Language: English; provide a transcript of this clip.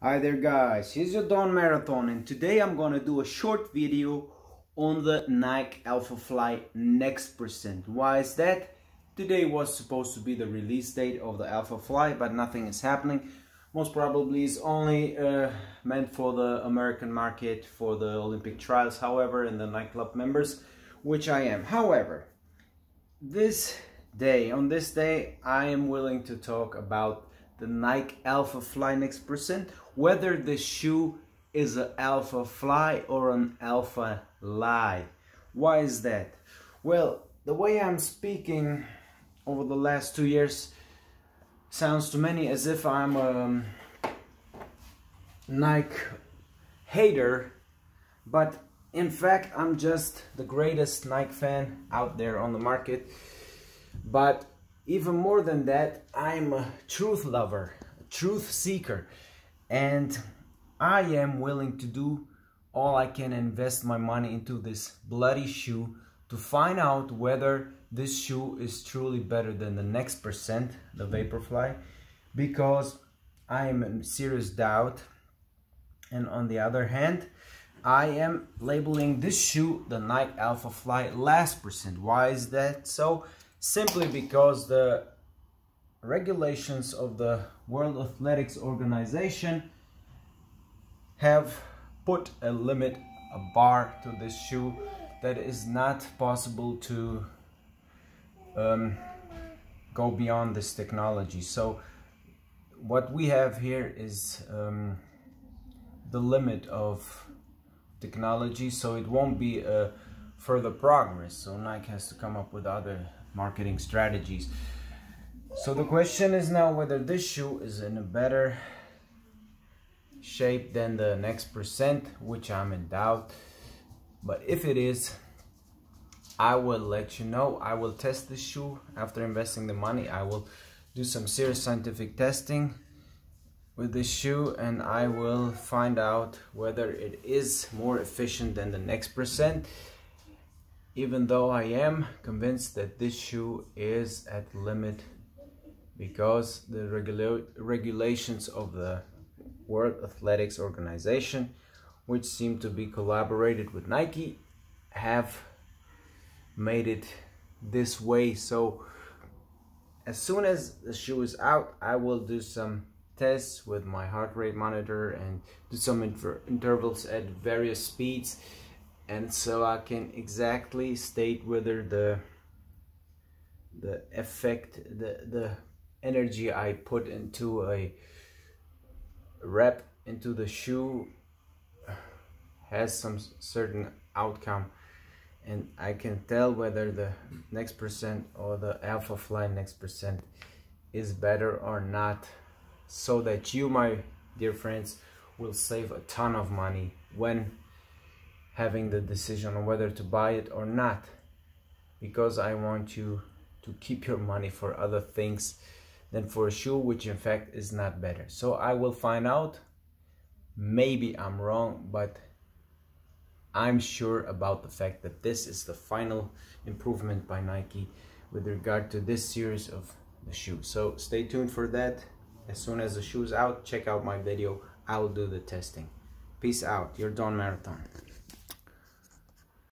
Hi there guys, here's your Don Marathon and today I'm gonna do a short video on the Nike Alphafly Next Percent. Why is that? Today was supposed to be the release date of the Alphafly but nothing is happening. Most probably is only uh, meant for the American market for the Olympic trials however and the nightclub members which I am. However, this day, on this day I am willing to talk about the Nike Alphafly Next Percent, whether the shoe is an Alphafly or an Alpha Lie. Why is that? Well, the way I'm speaking over the last two years sounds to many as if I'm a Nike hater, but in fact, I'm just the greatest Nike fan out there on the market. But even more than that, I'm a truth lover, a truth seeker, and I am willing to do all I can invest my money into this bloody shoe to find out whether this shoe is truly better than the next percent, the Vaporfly, because I am in serious doubt. And on the other hand, I am labeling this shoe the Nike Alphafly last percent. Why is that so? Simply because the regulations of the World Athletics Organization have put a limit, a bar to this shoe that is not possible to um, go beyond this technology. So what we have here is um, the limit of technology so it won't be a further progress so Nike has to come up with other marketing strategies. So the question is now whether this shoe is in a better shape than the next percent, which I'm in doubt. But if it is, I will let you know. I will test this shoe after investing the money. I will do some serious scientific testing with this shoe and I will find out whether it is more efficient than the next percent even though I am convinced that this shoe is at limit because the regula regulations of the World Athletics Organization which seem to be collaborated with Nike have made it this way. So as soon as the shoe is out I will do some tests with my heart rate monitor and do some inter intervals at various speeds and so I can exactly state whether the the effect the the energy I put into a rep into the shoe has some certain outcome. And I can tell whether the next percent or the Alphafly next percent is better or not so that you my dear friends will save a ton of money when having the decision on whether to buy it or not because I want you to keep your money for other things than for a shoe which in fact is not better. So I will find out. Maybe I'm wrong but I'm sure about the fact that this is the final improvement by Nike with regard to this series of the shoe so stay tuned for that. As soon as the shoe is out check out my video. I will do the testing. Peace out. Your Don Marathon